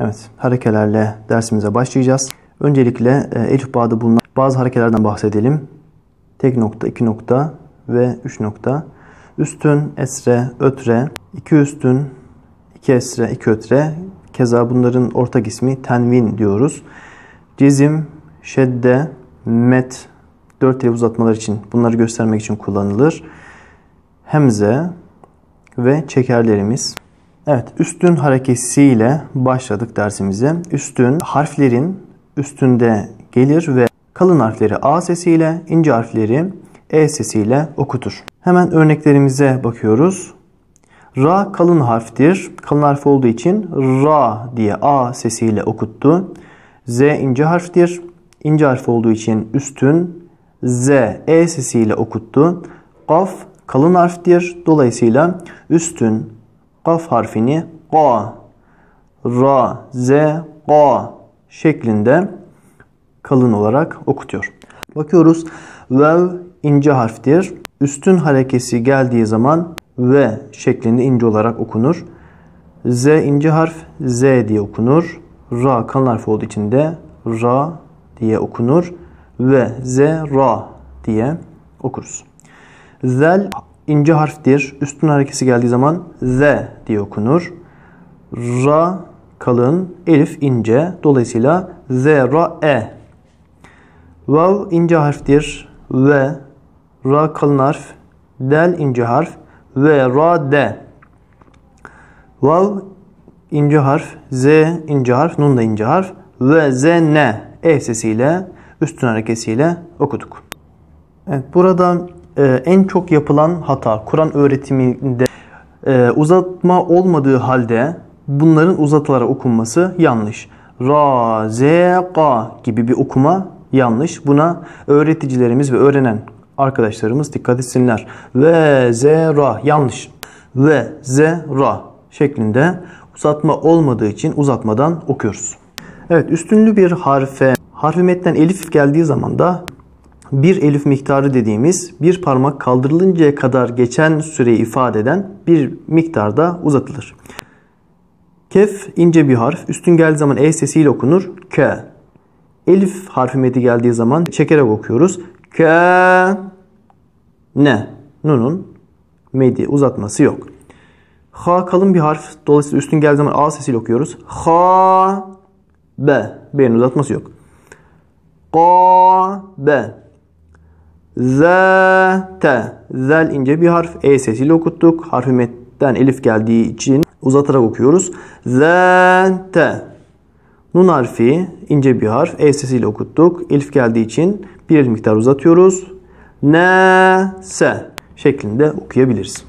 Evet, harekelerle dersimize başlayacağız. Öncelikle e, elif bağda bulunan bazı harekelerden bahsedelim. Tek nokta, iki nokta ve üç nokta. Üstün, esre, ötre, iki üstün, iki esre, iki ötre. Keza bunların ortak ismi tenvin diyoruz. Cizim, şedde, met, dört el uzatmalar için, bunları göstermek için kullanılır. Hemze ve çekerlerimiz. Evet, üstün harekesiyle başladık dersimize. Üstün harflerin üstünde gelir ve kalın harfleri A sesiyle, ince harfleri E sesiyle okutur. Hemen örneklerimize bakıyoruz. Ra kalın harftir. Kalın harf olduğu için Ra diye A sesiyle okuttu. Z ince harftir. İnce harf olduğu için üstün Z E sesiyle okuttu. Kaf kalın harftir. Dolayısıyla üstün kaf harfini Ka, Ra, Z, Ka şeklinde kalın olarak okutuyor. Bakıyoruz. Vev ince harftir. Üstün harekesi geldiği zaman ve şeklinde ince olarak okunur. Z ince harf Z diye okunur. Ra kalın harf olduğu için de Ra diye okunur. Ve Z Ra diye okuruz. Zel ince harftir. Üstün harekesi geldiği zaman Z diye okunur. Ra kalın, elif ince. Dolayısıyla Z, Ra, E. Vav ince harftir. Ve Ra kalın harf. Del ince harf. Ve Ra, D. Vav ince harf. Z ince harf. Nun da ince harf. Ve Z, N. E sesiyle, üstün harekesiyle okuduk. Evet, burada e, en çok yapılan hata Kur'an öğretiminde e, uzatma olmadığı halde bunların uzatılarak okunması yanlış. Ra, Z, Ka gibi bir okuma yanlış. Buna öğreticilerimiz ve öğrenen arkadaşlarımız dikkat etsinler. Ve, Z, Ra yanlış. Ve, Z, Ra şeklinde uzatma olmadığı için uzatmadan okuyoruz. Evet üstünlü bir harfe harfi metten elif geldiği zaman da bir elif miktarı dediğimiz bir parmak kaldırılıncaya kadar geçen süreyi ifade eden bir miktarda uzatılır. Kef ince bir harf. Üstün geldiği zaman E sesiyle okunur. K. Elif harfi medi geldiği zaman çekerek okuyoruz. K. Ne. Nun'un medi uzatması yok. Ha kalın bir harf. Dolayısıyla üstün geldiği zaman A sesiyle okuyoruz. Ha. B. B'nin uzatması yok. Ka. B. Zate. Zel ince bir harf. E sesiyle okuttuk. Harfi metten elif geldiği için uzatarak okuyoruz. Zate. Nun harfi ince bir harf. E sesiyle okuttuk. Elif geldiği için bir miktar uzatıyoruz. Nese şeklinde okuyabiliriz.